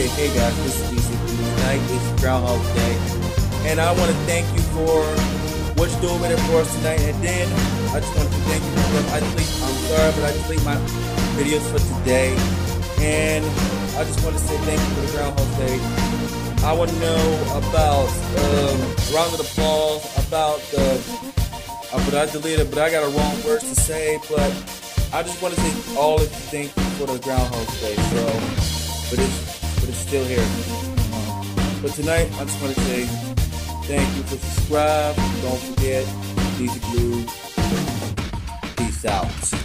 Okay, hey guys, this is DC Tonight is Groundhog Day. And I want to thank you for what you're doing for us tonight. And then I just want to thank you for I delete, I'm sorry, but I delete my videos for today. And I just want to say thank you for the Groundhog Day. I want to know about um, round of applause, about the, uh, but I deleted, but I got a wrong words to say, but I just want to say all of you thank you for the Groundhog Day. So, but it's it's still here. But tonight, I just want to say thank you for subscribing. Don't forget, Easy Blue. Peace out.